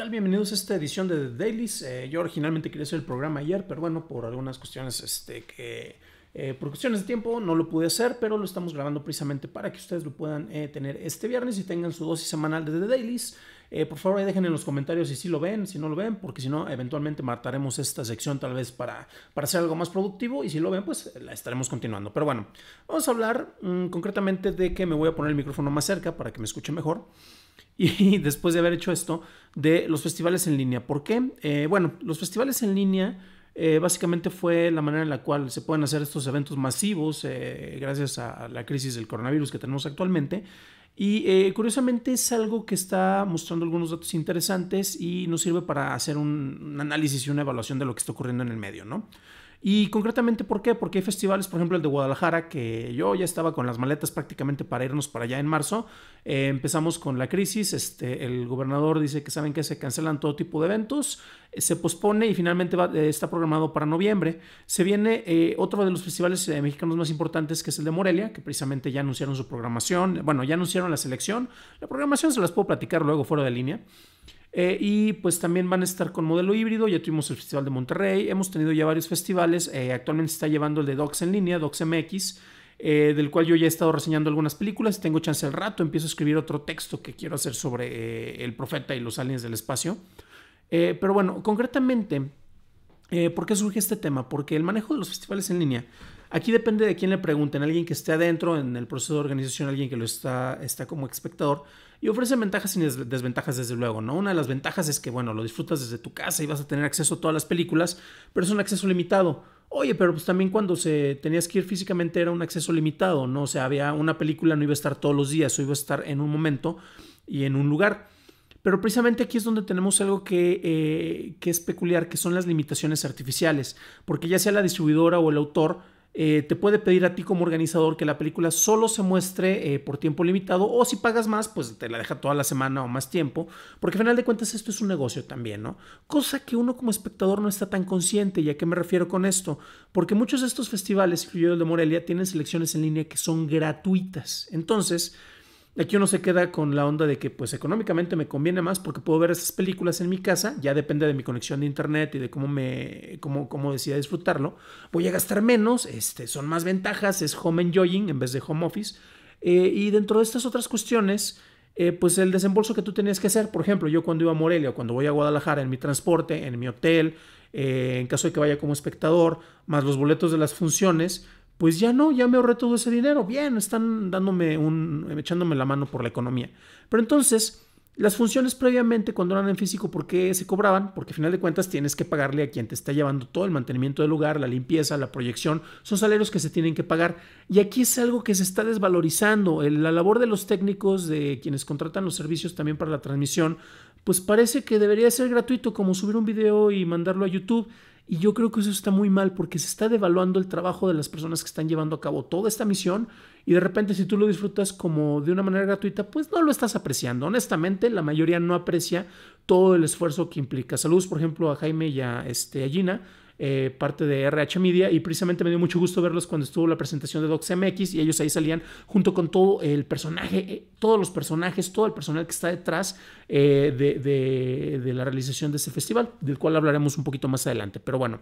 tal? Bienvenidos a esta edición de The Dailies. Eh, yo originalmente quería hacer el programa ayer, pero bueno, por algunas cuestiones este. Eh, por cuestiones de tiempo no lo pude hacer, pero lo estamos grabando precisamente para que ustedes lo puedan eh, tener este viernes y tengan su dosis semanal de The Dailies. por favor, dejen en los comentarios si sí lo ven, si no lo ven, porque si no, eventualmente mataremos esta sección tal vez para, para hacer algo más productivo y si lo ven, pues la estaremos continuando. Pero bueno, vamos a hablar mm, concretamente de que me voy a poner el micrófono más cerca para que me escuche mejor. Y después de haber hecho esto, de los festivales en línea. ¿Por qué? Eh, bueno, los festivales en línea eh, básicamente fue la manera en la cual se pueden hacer estos eventos masivos eh, gracias a la crisis del coronavirus que tenemos actualmente. Y curiosamente es algo que está mostrando algunos datos interesantes y nos sirve para hacer un, un análisis y una evaluación de lo que está ocurriendo en el medio, ¿no? Y concretamente, ¿por qué? Porque hay festivales, por ejemplo, el de Guadalajara, que yo ya estaba con las maletas prácticamente para irnos para allá en marzo. Eh, empezamos con la crisis, este, el gobernador dice que saben que se cancelan todo tipo de eventos, eh, se pospone y finalmente eh, está programado para noviembre. Se viene otro de los festivales mexicanos más importantes, que es el de Morelia, que precisamente ya anunciaron su programación, bueno, ya anunciaron la selección. La programación se las puedo platicar luego fuera de línea. Eh, y pues también van a estar con modelo híbrido. Ya tuvimos el Festival de Monterrey. Hemos tenido ya varios festivales. Eh, actualmente se está llevando el de Docs en línea, Docs MX, eh, del cual yo ya he estado reseñando algunas películas. Tengo chance al rato. Empiezo a escribir otro texto que quiero hacer sobre el profeta y los aliens del espacio. pero bueno, concretamente, ¿por qué surge este tema? Porque el manejo de los festivales en línea Aquí depende de quién le pregunten, alguien que esté adentro en el proceso de organización, alguien que lo está, está como espectador, y ofrece ventajas y desventajas desde luego, ¿no? Una de las ventajas es que, bueno, lo disfrutas desde tu casa y vas a tener acceso a todas las películas, pero es un acceso limitado. Oye, pero pues también cuando se tenías que ir físicamente era un acceso limitado, ¿no? O sea, había una película, no iba a estar todos los días, o iba a estar en un momento y en un lugar. Pero precisamente aquí es donde tenemos algo que, eh, que es peculiar, que son las limitaciones artificiales, porque ya sea la distribuidora o el autor, eh, te puede pedir a ti como organizador que la película solo se muestre eh, por tiempo limitado o si pagas más, pues te la deja toda la semana o más tiempo, porque al final de cuentas esto es un negocio también, ¿no? Cosa que uno como espectador no está tan consciente, ¿y a qué me refiero con esto? Porque muchos de estos festivales, incluido el de Morelia, tienen selecciones en línea que son gratuitas. Entonces, Aquí uno se queda con la onda de que pues económicamente me conviene más porque puedo ver esas películas en mi casa, ya depende de mi conexión de internet y de cómo me cómo, cómo decida disfrutarlo. Voy a gastar menos, este, son más ventajas, es home enjoying en vez de home office. Eh, y dentro de estas otras cuestiones, eh, pues el desembolso que tú tenías que hacer, por ejemplo, yo cuando iba a Morelia o cuando voy a Guadalajara en mi transporte, en mi hotel, eh, en caso de que vaya como espectador, más los boletos de las funciones, pues ya no, ya me ahorré todo ese dinero. Bien, están dándome un, echándome la mano por la economía. Pero entonces, las funciones previamente, cuando eran en físico, ¿por qué se cobraban? Porque al final de cuentas tienes que pagarle a quien te está llevando todo el mantenimiento del lugar, la limpieza, la proyección. Son salarios que se tienen que pagar. Y aquí es algo que se está desvalorizando. la labor de los técnicos, de quienes contratan los servicios también para la transmisión, pues parece que debería ser gratuito, como subir un video y mandarlo a YouTube. Y yo creo que eso está muy mal porque se está devaluando el trabajo de las personas que están llevando a cabo toda esta misión y de repente si tú lo disfrutas como de una manera gratuita, pues no lo estás apreciando. Honestamente, la mayoría no aprecia todo el esfuerzo que implica. Saludos, por ejemplo, a Jaime y a, este, a Gina eh, parte de RH Media y precisamente me dio mucho gusto verlos cuando estuvo la presentación de DocsMX y ellos ahí salían junto con todo el personaje, eh, todos los personajes, todo el personal que está detrás eh, de, la realización de ese festival, del cual hablaremos un poquito más adelante. Pero bueno,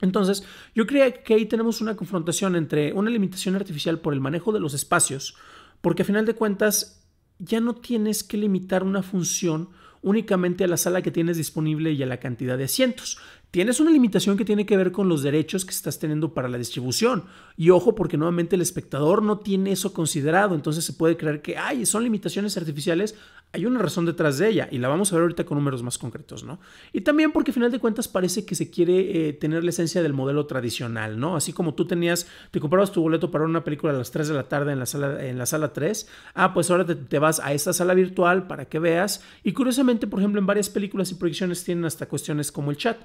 entonces, yo creo que ahí tenemos una confrontación entre una limitación artificial por el manejo de los espacios, porque a final de cuentas ya no tienes que limitar una función únicamente a la sala que tienes disponible y a la cantidad de asientos. Tienes una limitación que tiene que ver con los derechos que estás teniendo para la distribución. Y ojo, porque nuevamente el espectador no tiene eso considerado. Entonces se puede creer que, ay, son limitaciones artificiales. Hay una razón detrás de ella y la vamos a ver ahorita con números más concretos, ¿no? Y también porque al final de cuentas parece que se quiere eh, tener la esencia del modelo tradicional, ¿no? Así como tú tenías, te comprabas tu boleto para una película a las 3 de la tarde en la sala, en la sala 3. Ah, pues ahora te, te vas a esta sala virtual para que veas. Y curiosamente, por ejemplo, en varias películas y proyecciones tienen hasta cuestiones como el chat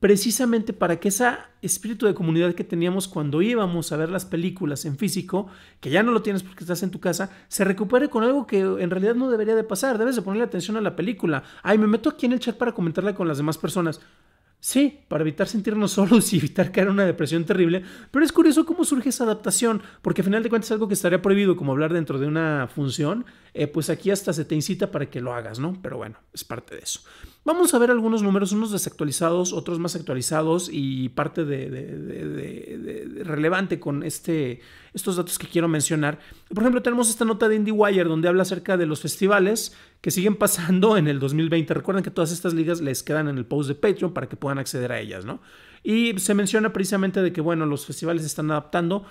precisamente para que ese espíritu de comunidad que teníamos cuando íbamos a ver las películas en físico, que ya no lo tienes porque estás en tu casa, se recupere con algo que en realidad no debería de pasar. Debes de ponerle atención a la película. Ay, me meto aquí en el chat para comentarla con las demás personas. Sí, para evitar sentirnos solos y evitar caer en una depresión terrible, pero es curioso cómo surge esa adaptación, porque al final de cuentas es algo que estaría prohibido como hablar dentro de una función, eh, pues aquí hasta se te incita para que lo hagas, ¿no? Pero bueno, es parte de eso. Vamos a ver algunos números, unos desactualizados, otros más actualizados y parte de, relevante con este, estos datos que quiero mencionar. Por ejemplo, tenemos esta nota de IndieWire donde habla acerca de los festivales que siguen pasando en el 2020. Recuerden que todas estas ligas les quedan en el post de Patreon para que puedan acceder a ellas, ¿no? Y se menciona precisamente de que, bueno, los festivales se están adaptando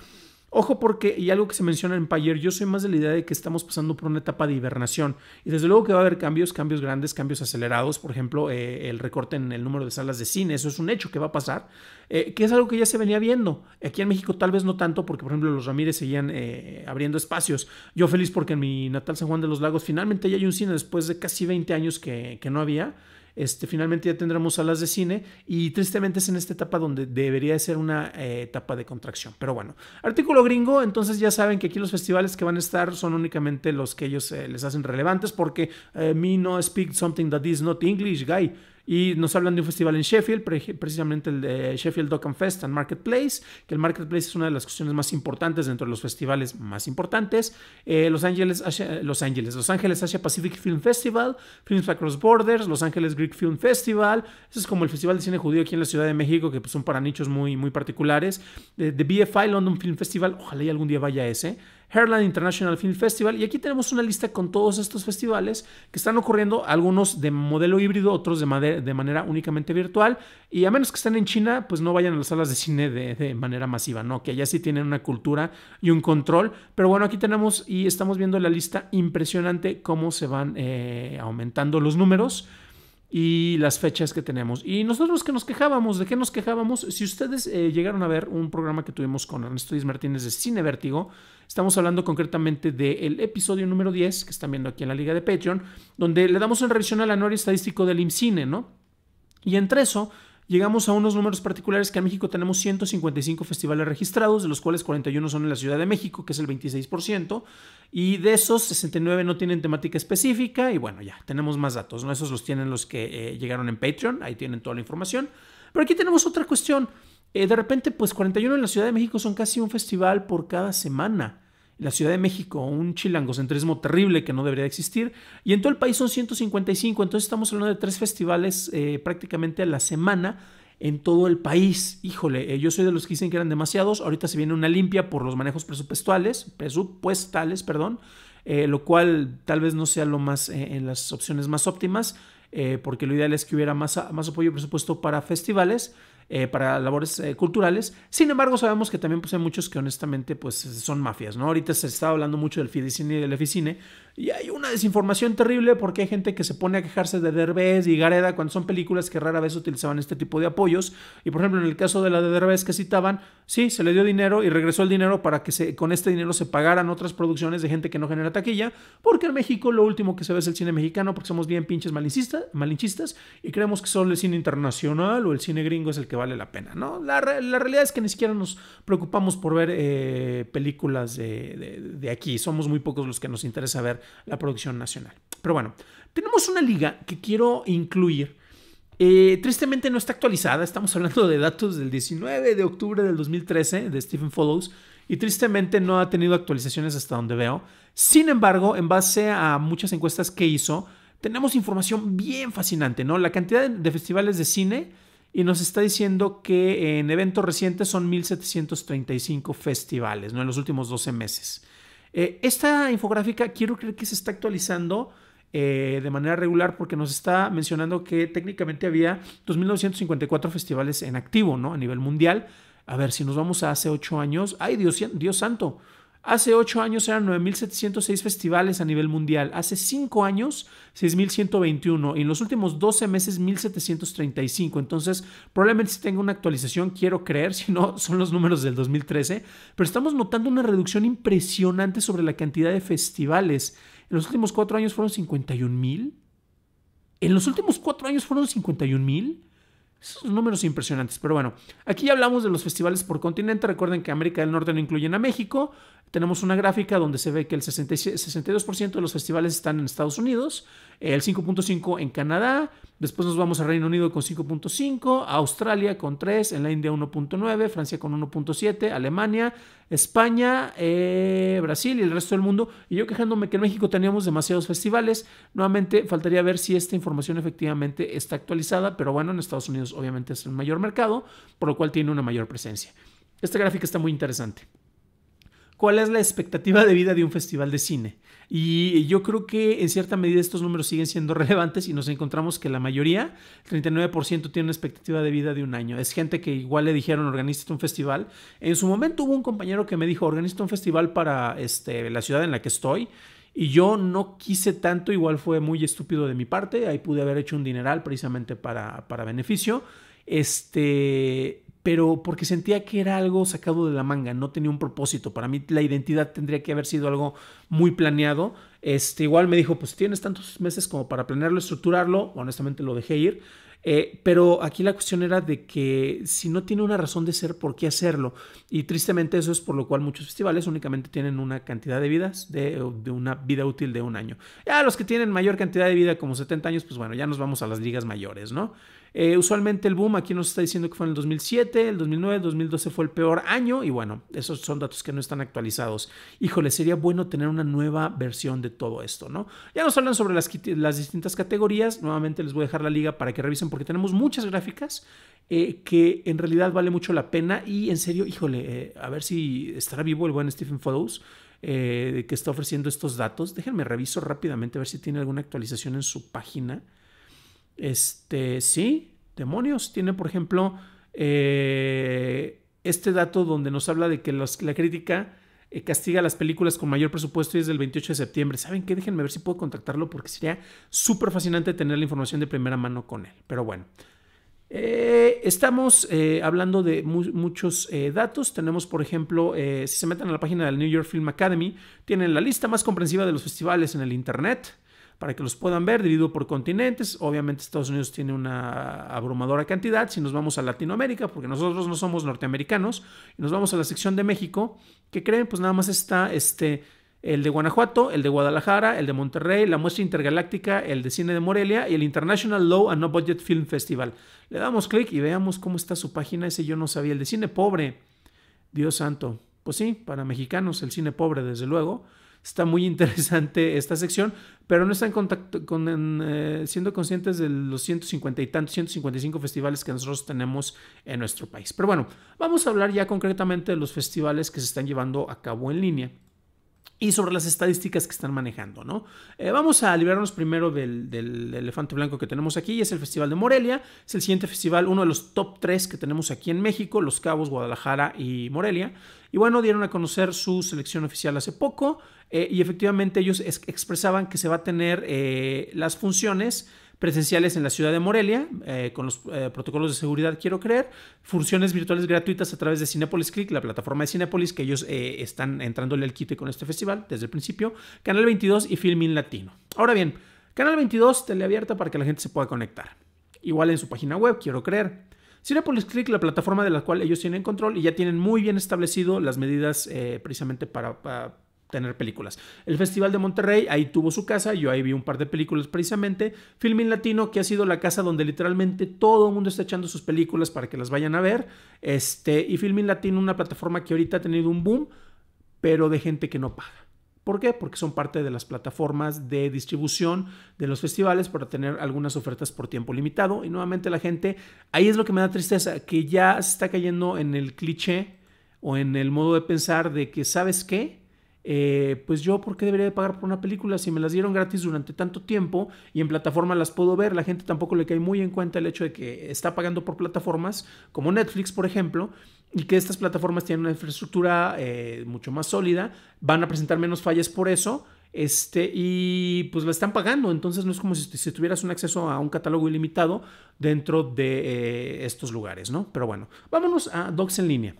Ojo porque, y algo que se menciona en Payer, yo soy más de la idea de que estamos pasando por una etapa de hibernación. Y desde luego que va a haber cambios, cambios grandes, cambios acelerados. Por ejemplo, eh, el recorte en el número de salas de cine, eso es un hecho que va a pasar, eh, que es algo que ya se venía viendo. Aquí en México tal vez no tanto, porque por ejemplo los Ramírez seguían eh, abriendo espacios. Yo feliz porque en mi natal San Juan de los Lagos finalmente ya hay un cine después de casi 20 años que, que no había. Este, finalmente ya tendremos salas de cine y tristemente es en esta etapa donde debería ser una eh, etapa de contracción. Pero bueno, artículo gringo, entonces ya saben que aquí los festivales que van a estar son únicamente los que ellos eh, les hacen relevantes porque eh, me no speak something that is not English, guy. Y nos hablan de un festival en Sheffield, precisamente el de Sheffield Dock and Fest and Marketplace, que el Marketplace es una de las cuestiones más importantes dentro de los festivales más importantes. Eh, los, Ángeles, los Ángeles, Los Ángeles Asia Pacific Film Festival, Films Across Borders, Los Ángeles Greek Film Festival. Ese es como el Festival de Cine Judío aquí en la Ciudad de México, que pues, son para nichos muy, muy particulares. The, the BFI London Film Festival, ojalá y algún día vaya ese. Herland International Film Festival. Y aquí tenemos una lista con todos estos festivales que están ocurriendo, algunos de modelo híbrido, otros de, de manera únicamente virtual. Y a menos que estén en China, pues no vayan a las salas de cine de, manera masiva, ¿no? Que allá sí tienen una cultura y un control. Pero bueno, aquí tenemos y estamos viendo la lista impresionante cómo se van eh, aumentando los números y las fechas que tenemos. Y nosotros que nos quejábamos, ¿de qué nos quejábamos? Si ustedes eh, llegaron a ver un programa que tuvimos con Ernesto Díaz Martínez de Cine Vértigo, estamos hablando concretamente del episodio número 10 que están viendo aquí en la liga de Patreon, donde le damos una revisión al anuario estadístico del IMCINE, ¿no? Y entre eso llegamos a unos números particulares que en México tenemos 155 festivales registrados, de los cuales 41 son en la Ciudad de México, que es el 26%, y de esos 69 no tienen temática específica, y bueno, ya, tenemos más datos, ¿no? Esos los tienen los que eh, llegaron en Patreon, ahí tienen toda la información. Pero aquí tenemos otra cuestión. Eh, de repente, pues 41 en la Ciudad de México son casi un festival por cada semana la Ciudad de México, un chilangocentrismo terrible que no debería existir, y en todo el país son 155, entonces estamos hablando de tres festivales eh, prácticamente a la semana en todo el país. Híjole, eh, yo soy de los que dicen que eran demasiados, ahorita se viene una limpia por los manejos presupuestales, presupuestales, perdón, eh, lo cual tal vez no sea lo más en las opciones más óptimas, porque lo ideal es que hubiera más, más apoyo presupuesto para festivales, eh, para labores eh, culturales. Sin embargo, sabemos que también pues, hay muchos que honestamente pues, son mafias. ¿no? Ahorita se está hablando mucho del Fidecine y del Eficine y hay una desinformación terrible porque hay gente que se pone a quejarse de Derbez y Gareda cuando son películas que rara vez utilizaban este tipo de apoyos. Y por ejemplo, en el caso de la de Derbez que citaban, sí, se le dio dinero y regresó el dinero para que se, con este dinero se pagaran otras producciones de gente que no genera taquilla. Porque en México lo último que se ve es el cine mexicano porque somos bien pinches malinchistas y creemos que solo el cine internacional o el cine gringo es el que vale la pena. ¿no? La, realidad es que ni siquiera nos preocupamos por ver eh, películas de aquí. Somos muy pocos los que nos interesa ver la producción nacional. Pero bueno, tenemos una liga que quiero incluir. Eh, tristemente no está actualizada, estamos hablando de datos del 19 de octubre del 2013 de Stephen Follows y tristemente no ha tenido actualizaciones hasta donde veo. Sin embargo, en base a muchas encuestas que hizo, tenemos información bien fascinante, ¿no? La cantidad de festivales de cine y nos está diciendo que en eventos recientes son 1735 festivales, ¿no? En los últimos 12 meses. Eh, esta infográfica quiero creer que se está actualizando eh, de manera regular porque nos está mencionando que técnicamente había 2.954 festivales en activo ¿no? a nivel mundial. A ver, si nos vamos a hace ocho años, ay Dios, Dios santo, Hace 8 años eran 9.706 festivales a nivel mundial. Hace 5 años, 6.121. Y en los últimos 12 meses, 1.735. Entonces, probablemente si tenga una actualización, quiero creer, si no, son los números del 2013. Pero estamos notando una reducción impresionante sobre la cantidad de festivales. En los últimos 4 años fueron 51.000. En los últimos 4 años fueron 51.000. Esos números impresionantes, pero bueno, aquí ya hablamos de los festivales por continente. Recuerden que América del Norte no incluyen a México. Tenemos una gráfica donde se ve que el 62% de los festivales están en Estados Unidos, el 5.5 en Canadá, después nos vamos a Reino Unido con 5.5, Australia con 3, en la India 1.9, Francia con 1.7, Alemania, España, eh, Brasil y el resto del mundo. Y yo quejándome que en México teníamos demasiados festivales, nuevamente faltaría ver si esta información efectivamente está actualizada, pero bueno, en Estados Unidos obviamente es el mayor mercado, por lo cual tiene una mayor presencia. Esta gráfica está muy interesante cuál es la expectativa de vida de un festival de cine. Y yo creo que en cierta medida estos números siguen siendo relevantes y nos encontramos que la mayoría, 39%, tiene una expectativa de vida de un año. Es gente que igual le dijeron, organiza un festival. En su momento hubo un compañero que me dijo, organiza un festival para este, la ciudad en la que estoy. Y yo no quise tanto, igual fue muy estúpido de mi parte. Ahí pude haber hecho un dineral precisamente para, para beneficio. Este, pero porque sentía que era algo sacado de la manga, no tenía un propósito. Para mí la identidad tendría que haber sido algo muy planeado. Este, igual me dijo, pues tienes tantos meses como para planearlo, estructurarlo. Honestamente lo dejé ir. Eh, pero aquí la cuestión era de que si no tiene una razón de ser, ¿por qué hacerlo? Y tristemente eso es por lo cual muchos festivales únicamente tienen una cantidad de vidas, de, una vida útil de un año. Ya los que tienen mayor cantidad de vida, como 70 años, pues bueno, ya nos vamos a las ligas mayores, ¿no? Eh, usualmente el boom aquí nos está diciendo que fue en el 2007, el 2009, el 2012 fue el peor año y bueno, esos son datos que no están actualizados. Híjole, sería bueno tener una nueva versión de todo esto, ¿no? Ya nos hablan sobre las distintas categorías, nuevamente les voy a dejar la liga para que revisen porque tenemos muchas gráficas eh, que en realidad vale mucho la pena y en serio, híjole, eh, a ver si estará vivo el buen Stephen Photos. que está ofreciendo estos datos. Déjenme reviso rápidamente a ver si tiene alguna actualización en su página. Este, sí, demonios. Tiene, por ejemplo, eh, este dato donde nos habla de que la crítica eh, castiga las películas con mayor presupuesto y es del 28 de septiembre. ¿Saben qué? Déjenme ver si puedo contactarlo porque sería súper fascinante tener la información de primera mano con él. Pero bueno. Eh, estamos hablando de muchos datos. Tenemos, por ejemplo, si se meten a la página del New York Film Academy, tienen la lista más comprensiva de los festivales en el Internet para que los puedan ver, dividido por continentes. Obviamente Estados Unidos tiene una abrumadora cantidad. Si nos vamos a Latinoamérica, porque nosotros no somos norteamericanos, y nos vamos a la sección de México, ¿qué creen? Pues nada más está este, el de Guanajuato, el de Guadalajara, el de Monterrey, la muestra intergaláctica, el de cine de Morelia y el International Low and No Budget Film Festival. Le damos clic y veamos cómo está su página. Ese yo no sabía. El de cine pobre. Dios santo. Pues sí, para mexicanos el cine pobre, desde luego. Está muy interesante esta sección, pero no están contacto, con, eh, siendo conscientes de los 150 y tantos, 155 festivales que nosotros tenemos en nuestro país. Pero bueno, vamos a hablar ya concretamente de los festivales que se están llevando a cabo en línea y sobre las estadísticas que están manejando. ¿no? Eh, vamos a librarnos primero del, elefante blanco que tenemos aquí, es el Festival de Morelia, es el siguiente festival, uno de los top 3 que tenemos aquí en México, Los Cabos, Guadalajara y Morelia. Y bueno, dieron a conocer su selección oficial hace poco. Eh, y efectivamente ellos expresaban que se va a tener eh, las funciones presenciales en la ciudad de Morelia, eh, con los protocolos de seguridad, quiero creer, funciones virtuales gratuitas a través de Cinepolis Click, la plataforma de Cinepolis, que ellos están entrándole el quite con este festival desde el principio, Canal 22 y Filmin Latino. Ahora bien, Canal 22, teleabierta para que la gente se pueda conectar. Igual en su página web, quiero creer. Cinepolis Click, la plataforma de la cual ellos tienen control y ya tienen muy bien establecido las medidas precisamente para tener películas. El Festival de Monterrey, ahí tuvo su casa, yo ahí vi un par de películas precisamente. Filmin Latino, que ha sido la casa donde literalmente todo el mundo está echando sus películas para que las vayan a ver. Este, y Filmin Latino, una plataforma que ahorita ha tenido un boom, pero de gente que no paga. ¿Por qué? Porque son parte de las plataformas de distribución de los festivales para tener algunas ofertas por tiempo limitado. Y nuevamente la gente, ahí es lo que me da tristeza, que ya se está cayendo en el cliché o en el modo de pensar de que, ¿sabes qué? Eh, pues yo, ¿por qué debería de pagar por una película si me las dieron gratis durante tanto tiempo y en plataforma las puedo ver? La gente tampoco le cae muy en cuenta el hecho de que está pagando por plataformas como Netflix, por ejemplo, y que estas plataformas tienen una infraestructura eh, mucho más sólida, van a presentar menos fallas por eso. Este, y pues la están pagando, entonces no es como si, tuvieras un acceso a un catálogo ilimitado dentro de eh, estos lugares, ¿no? Pero bueno, vámonos a Docs en línea.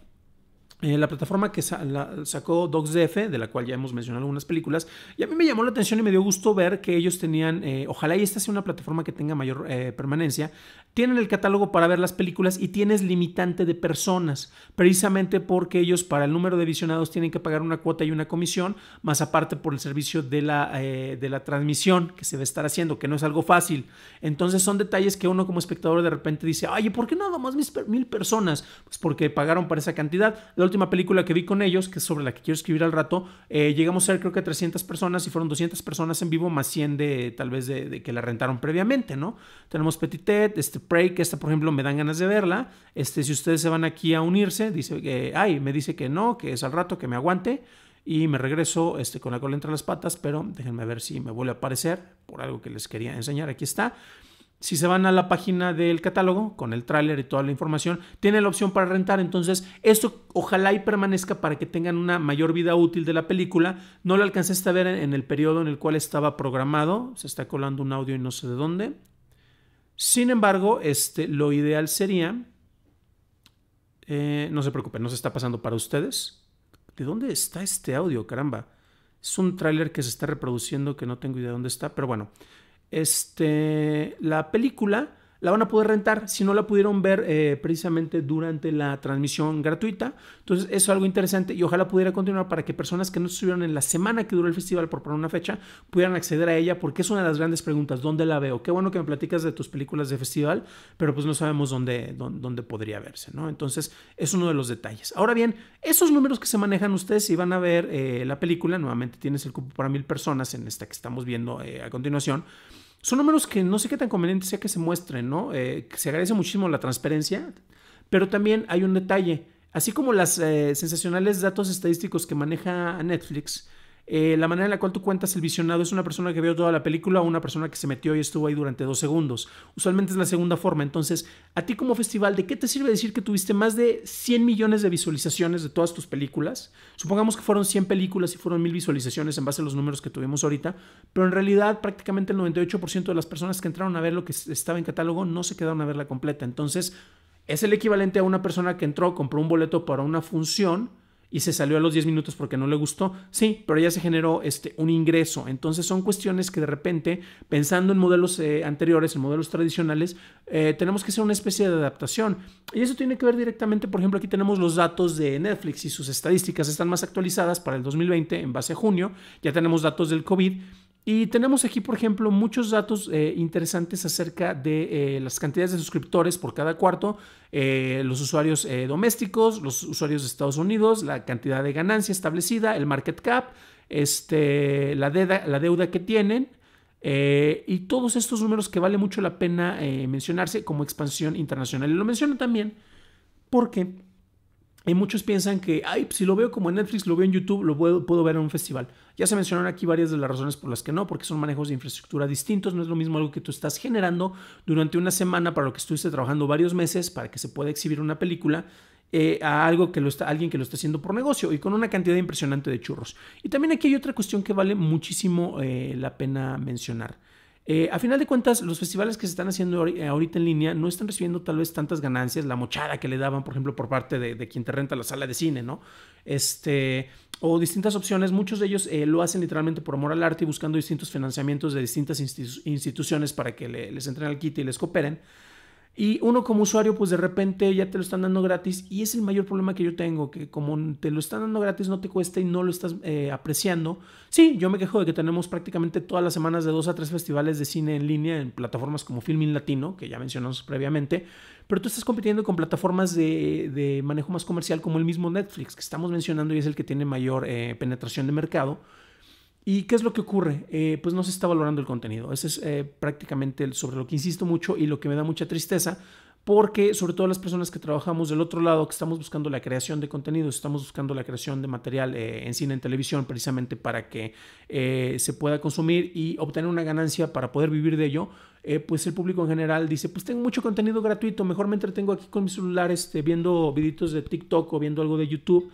Eh, la plataforma que sacó DocsDF, de la cual ya hemos mencionado algunas películas, y a mí me llamó la atención y me dio gusto ver que ellos tenían, eh, ojalá y esta sea una plataforma que tenga mayor eh, permanencia, tienen el catálogo para ver las películas y tienes limitante de personas, precisamente porque ellos para el número de visionados tienen que pagar una cuota y una comisión, más aparte por el servicio de la, de la transmisión que se va a estar haciendo, que no es algo fácil. Entonces son detalles que uno como espectador de repente dice, oye, ¿por qué nada más mil personas? Pues porque pagaron para esa cantidad. La última película que vi con ellos, que es sobre la que quiero escribir al rato, eh, llegamos a ser creo que 300 personas y fueron 200 personas en vivo, más 100 de tal vez de, que la rentaron previamente, ¿no? Tenemos Petitet, este Prey, que esta por ejemplo me dan ganas de verla. Este, si ustedes se van aquí a unirse, dice que, ay, me dice que no, que es al rato, que me aguante y me regreso este, con la cola entre las patas, pero déjenme ver si me vuelve a aparecer por algo que les quería enseñar. Aquí está. Si se van a la página del catálogo con el tráiler y toda la información, tiene la opción para rentar. Entonces, esto ojalá y permanezca para que tengan una mayor vida útil de la película. No lo alcancé a ver en el periodo en el cual estaba programado. Se está colando un audio y no sé de dónde. Sin embargo, este, lo ideal sería... Eh, no se preocupen, no se está pasando para ustedes. ¿De dónde está este audio? Caramba. Es un tráiler que se está reproduciendo que no tengo idea de dónde está, pero bueno este, la película la van a poder rentar si no la pudieron ver eh, precisamente durante la transmisión gratuita. Entonces, eso es algo interesante y ojalá pudiera continuar para que personas que no estuvieron en la semana que duró el festival, por poner una fecha, pudieran acceder a ella, porque es una de las grandes preguntas: ¿dónde la veo? Qué bueno que me platicas de tus películas de festival, pero pues no sabemos dónde, dónde, podría verse, ¿no? Entonces, es uno de los detalles. Ahora bien, esos números que se manejan ustedes, si van a ver eh, la película, nuevamente tienes el cupo para mil personas en esta que estamos viendo eh, a continuación son números que no sé qué tan conveniente sea que se muestren, ¿no? Eh, se agradece muchísimo la transparencia, pero también hay un detalle. Así como las eh, sensacionales datos estadísticos que maneja Netflix, eh, la manera en la cual tú cuentas el visionado es una persona que vio toda la película o una persona que se metió y estuvo ahí durante dos segundos. Usualmente es la segunda forma. Entonces, a ti como festival, ¿de qué te sirve decir que tuviste más de 100 millones de visualizaciones de todas tus películas? Supongamos que fueron 100 películas y fueron mil visualizaciones en base a los números que tuvimos ahorita, pero en realidad prácticamente el 98% de las personas que entraron a ver lo que estaba en catálogo no se quedaron a verla completa. Entonces, es el equivalente a una persona que entró, compró un boleto para una función, y se salió a los 10 minutos porque no le gustó. Sí, pero ya se generó este, un ingreso. Entonces son cuestiones que de repente, pensando en modelos eh, anteriores, en modelos tradicionales, eh, tenemos que hacer una especie de adaptación. Y eso tiene que ver directamente, por ejemplo, aquí tenemos los datos de Netflix y sus estadísticas están más actualizadas para el 2020 en base a junio. Ya tenemos datos del COVID. Y tenemos aquí, por ejemplo, muchos datos eh, interesantes acerca de las cantidades de suscriptores por cada cuarto, eh, los usuarios eh, domésticos, los usuarios de Estados Unidos, la cantidad de ganancia establecida, el market cap, este, la, deuda, la deuda que tienen. Eh, y todos estos números que vale mucho la pena mencionarse como expansión internacional. Y lo menciono también porque y muchos piensan que, ay, si lo veo como en Netflix, lo veo en YouTube, lo puedo, puedo, ver en un festival. Ya se mencionaron aquí varias de las razones por las que no, porque son manejos de infraestructura distintos. No es lo mismo algo que tú estás generando durante una semana para lo que estuviste trabajando varios meses para que se pueda exhibir una película. Eh, a algo que lo está, alguien que lo está haciendo por negocio y con una cantidad impresionante de churros. Y también aquí hay otra cuestión que vale muchísimo eh, la pena mencionar. Eh, a final de cuentas, los festivales que se están haciendo eh, ahorita en línea no están recibiendo tal vez tantas ganancias, la mochada que le daban, por ejemplo, por parte de, quien te renta la sala de cine, ¿no? Este, o distintas opciones, muchos de ellos eh, lo hacen literalmente por amor al arte y buscando distintos financiamientos de distintas instituciones para que les entren al kit y les cooperen. Y uno como usuario, pues de repente ya te lo están dando gratis y es el mayor problema que yo tengo, que como te lo están dando gratis no te cuesta y no lo estás eh, apreciando. Sí, yo me quejo de que tenemos prácticamente todas las semanas de dos a tres festivales de cine en línea en plataformas como Filmin Latino, que ya mencionamos previamente, pero tú estás compitiendo con plataformas de, manejo más comercial como el mismo Netflix, que estamos mencionando y es el que tiene mayor eh, penetración de mercado. ¿Y qué es lo que ocurre? Eh, pues no se está valorando el contenido. Ese es eh, prácticamente sobre lo que insisto mucho y lo que me da mucha tristeza, porque sobre todo las personas que trabajamos del otro lado, que estamos buscando la creación de contenidos, estamos buscando la creación de material eh, en cine, en televisión, precisamente para que se pueda consumir y obtener una ganancia para poder vivir de ello, pues el público en general dice, pues tengo mucho contenido gratuito, mejor me entretengo aquí con mi celular este, viendo videitos de TikTok o viendo algo de YouTube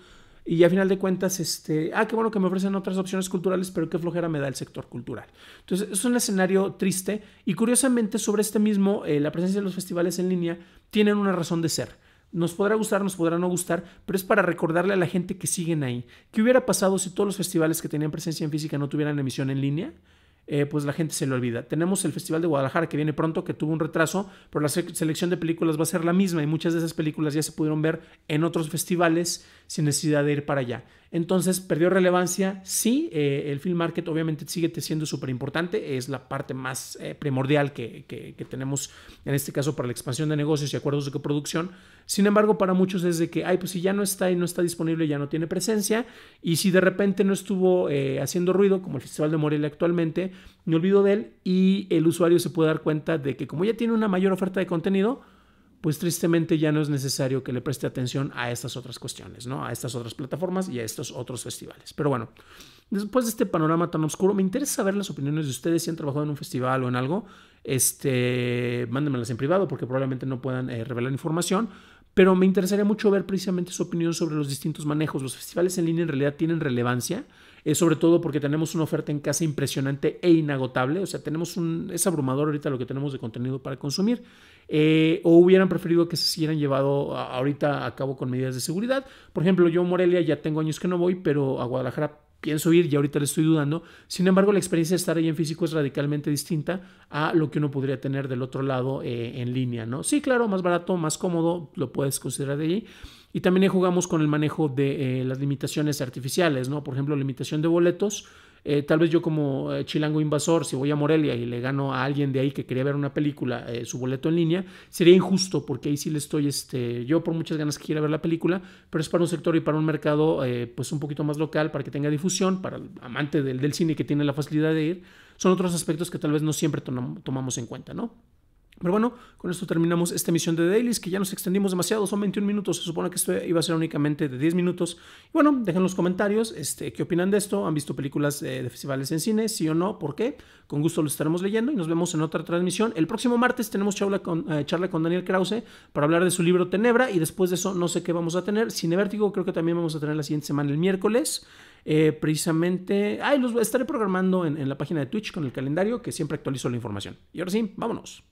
y a final de cuentas, este, ah, qué bueno que me ofrecen otras opciones culturales, pero qué flojera me da el sector cultural. Entonces, es un escenario triste y curiosamente sobre este mismo, eh, la presencia de los festivales en línea tienen una razón de ser. Nos podrá gustar, nos podrá no gustar, pero es para recordarle a la gente que siguen ahí. ¿Qué hubiera pasado si todos los festivales que tenían presencia en física no tuvieran emisión en línea? Eh, pues la gente se le olvida. Tenemos el Festival de Guadalajara que viene pronto, que tuvo un retraso, pero la selección de películas va a ser la misma y muchas de esas películas ya se pudieron ver en otros festivales sin necesidad de ir para allá. Entonces, perdió relevancia, sí, eh, el film market obviamente sigue siendo súper importante, es la parte más eh, primordial que, que, tenemos en este caso para la expansión de negocios y acuerdos de coproducción. Sin embargo, para muchos es de que, ay, pues si ya no está y no está disponible, ya no tiene presencia, y si de repente no estuvo eh, haciendo ruido, como el Festival de Morelia actualmente, me olvido de él y el usuario se puede dar cuenta de que como ya tiene una mayor oferta de contenido, pues tristemente ya no es necesario que le preste atención a estas otras cuestiones, ¿no? A estas otras plataformas y a estos otros festivales. Pero bueno, después de este panorama tan oscuro, me interesa saber las opiniones de ustedes si han trabajado en un festival o en algo. Este, mándenmelas en privado porque probablemente no puedan eh, revelar información. Pero me interesaría mucho ver precisamente su opinión sobre los distintos manejos. Los festivales en línea en realidad tienen relevancia, eh, sobre todo porque tenemos una oferta en casa impresionante e inagotable. O sea, tenemos un, es abrumador ahorita lo que tenemos de contenido para consumir. Eh, o hubieran preferido que se siguieran llevado ahorita a cabo con medidas de seguridad. Por ejemplo, yo Morelia ya tengo años que no voy, pero a Guadalajara pienso ir y ahorita le estoy dudando. Sin embargo, la experiencia de estar ahí en físico es radicalmente distinta a lo que uno podría tener del otro lado eh, en línea, ¿no? Sí, claro, más barato, más cómodo, lo puedes considerar de ahí. Y también jugamos con el manejo de eh, las limitaciones artificiales, ¿no? Por ejemplo, limitación de boletos. Eh, tal vez yo como eh, chilango invasor, si voy a Morelia y le gano a alguien de ahí que quería ver una película eh, su boleto en línea, sería injusto porque ahí sí le estoy, este, yo por muchas ganas que quiera ver la película, pero es para un sector y para un mercado pues un poquito más local, para que tenga difusión, para el amante del, del cine que tiene la facilidad de ir, son otros aspectos que tal vez no siempre tomamos en cuenta, ¿no? Pero bueno, con esto terminamos esta emisión de Dailies, que ya nos extendimos demasiado, son 21 minutos, se supone que esto iba a ser únicamente de 10 minutos. Y bueno, dejen los comentarios este, qué opinan de esto, han visto películas eh, de festivales en cine, sí o no, por qué. Con gusto lo estaremos leyendo y nos vemos en otra transmisión. El próximo martes tenemos charla con, eh, charla con Daniel Krause para hablar de su libro Tenebra y después de eso no sé qué vamos a tener. Cine Vértigo creo que también vamos a tener la siguiente semana el miércoles. Eh, precisamente, ay, los estaré programando en la página de Twitch con el calendario que siempre actualizo la información. Y ahora sí, vámonos.